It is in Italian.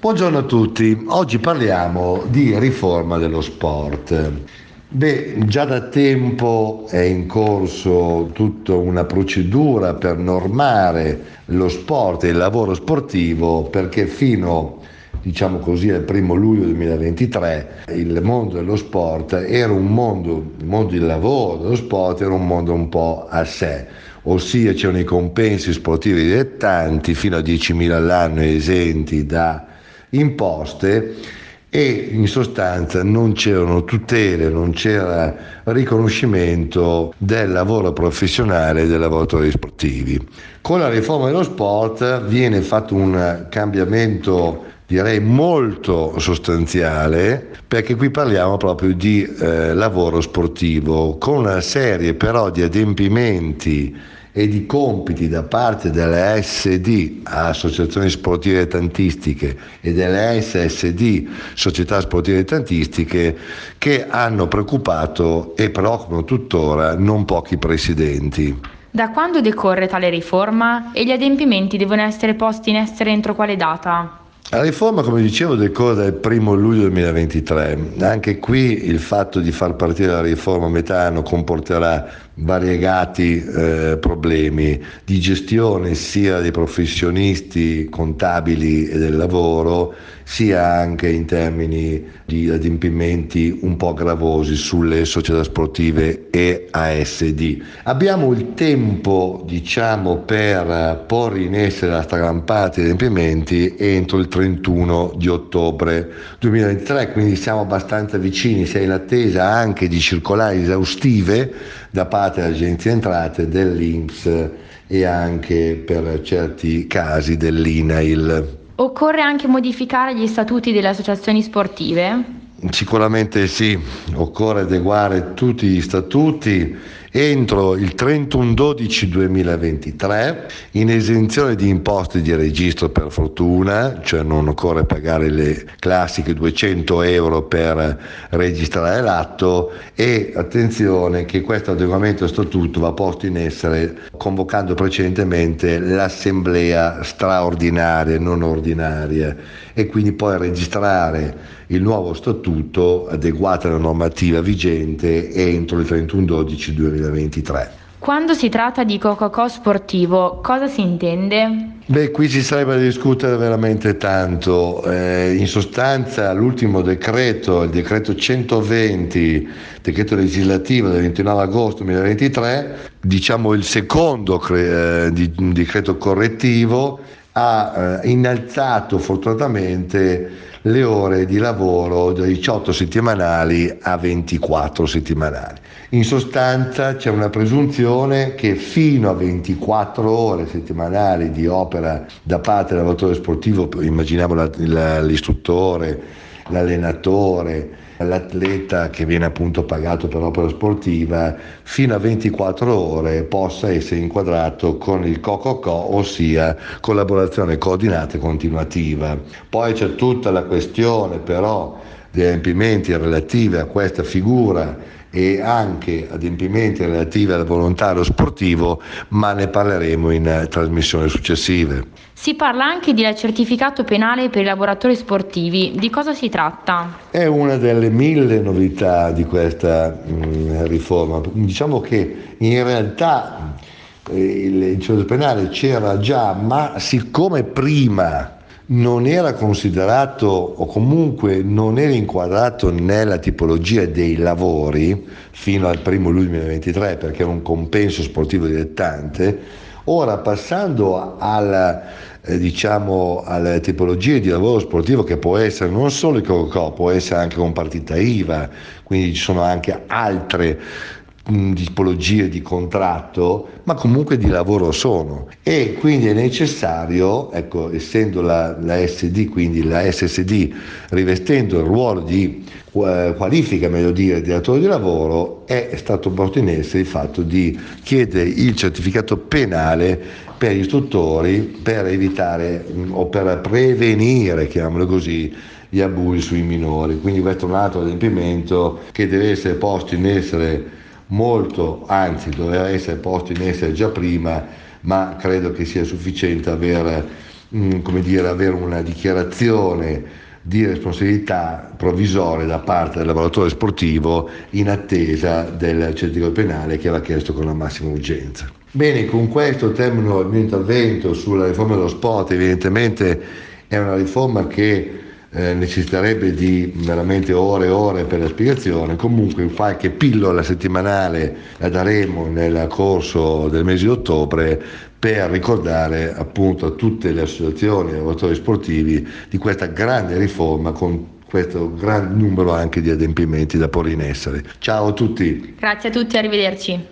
Buongiorno a tutti, oggi parliamo di riforma dello sport. Beh, già da tempo è in corso tutta una procedura per normare lo sport e il lavoro sportivo perché fino diciamo così al primo luglio 2023 il mondo dello sport era un mondo, il mondo del lavoro dello sport era un mondo un po' a sé ossia c'erano i compensi sportivi dilettanti fino a 10.000 all'anno esenti da imposte e in sostanza non c'erano tutele, non c'era riconoscimento del lavoro professionale dei lavoratori sportivi. Con la riforma dello sport viene fatto un cambiamento direi molto sostanziale perché qui parliamo proprio di eh, lavoro sportivo con una serie però di adempimenti e di compiti da parte delle SD, Associazioni Sportive Dilettantistiche, e delle SSD, Società Sportive Dilettantistiche, che hanno preoccupato e preoccupano tuttora non pochi presidenti. Da quando decorre tale riforma e gli adempimenti devono essere posti in essere entro quale data? La riforma, come dicevo, decorre dal 1 luglio 2023. Anche qui il fatto di far partire la riforma a metà anno comporterà variegati eh, problemi di gestione sia dei professionisti contabili e del lavoro, sia anche in termini di adempimenti un po' gravosi sulle società sportive e ASD. Abbiamo il tempo, diciamo, per porre in essere la gran parte degli adempimenti entro il 31 di ottobre 2023, quindi siamo abbastanza vicini, si è in attesa anche di circolari esaustive da parte dell'Agenzia Entrate, dell'Inps e anche per certi casi dell'INAIL. Occorre anche modificare gli statuti delle associazioni sportive? Sicuramente sì, occorre adeguare tutti gli statuti entro il 31-12-2023 in esenzione di imposte di registro per fortuna, cioè non occorre pagare le classiche 200 euro per registrare l'atto e attenzione che questo adeguamento statuto va posto in essere convocando precedentemente l'assemblea straordinaria, non ordinaria e quindi poi registrare il nuovo statuto adeguato alla normativa vigente entro il 31-12-2023. Quando si tratta di Coca-Cola sportivo, cosa si intende? Beh, qui ci sarebbe da discutere veramente tanto. Eh, in sostanza, l'ultimo decreto, il decreto 120, decreto legislativo del 29 agosto 2023, diciamo il secondo cre- eh, di, decreto correttivo, ha eh, innalzato fortunatamente le ore di lavoro da 18 settimanali a 24 settimanali. In sostanza c'è una presunzione che fino a 24 ore settimanali di opera da parte del lavoratore sportivo, immaginiamo la, la, l'istruttore, l'allenatore, l'atleta che viene appunto pagato per opera sportiva fino a 24 ore possa essere inquadrato con il COCOCO, ossia collaborazione coordinata e continuativa. Poi c'è tutta la questione però degli adempimenti relativi a questa figura e anche adempimenti relativi al volontario sportivo, ma ne parleremo in trasmissioni successive. Si parla anche di certificato penale per i lavoratori sportivi. Di cosa si tratta? È una delle mille novità di questa mh, mm, riforma. Diciamo che in realtà eh, il certificato penale c'era già, ma siccome prima non era considerato o comunque non era inquadrato nella tipologia dei lavori fino al 1 luglio 2023 perché era un compenso sportivo dilettante, ora passando alla, eh, diciamo, alle tipologie di lavoro sportivo che può essere non solo il Coco, può essere anche con partita IVA, quindi ci sono anche altre tipologie di contratto, ma comunque di lavoro sono. E quindi è necessario, ecco, essendo la, la SD, quindi la SSD, rivestendo il ruolo di eh, qualifica, meglio dire, di datore di lavoro, è stato posto in essere il fatto di chiedere il certificato penale per gli istruttori per evitare o per prevenire, chiamiamolo così, gli abusi sui minori. Quindi questo è un altro adempimento che deve essere posto in essere molto, anzi doveva essere posto in essere già prima, ma credo che sia sufficiente aver mh, come dire, avere una dichiarazione di responsabilità provvisoria da parte del lavoratore sportivo in attesa del certificato penale che va chiesto con la massima urgenza. Bene, con questo termino il mio intervento sulla riforma dello sport, evidentemente è una riforma che eh, necessiterebbe di veramente ore e ore per la spiegazione, comunque qualche pillola settimanale la daremo nel corso del mese di ottobre per ricordare appunto a tutte le associazioni e lavoratori sportivi di questa grande riforma con questo gran numero anche di adempimenti da porre in essere. Ciao a tutti. Grazie a tutti, arrivederci.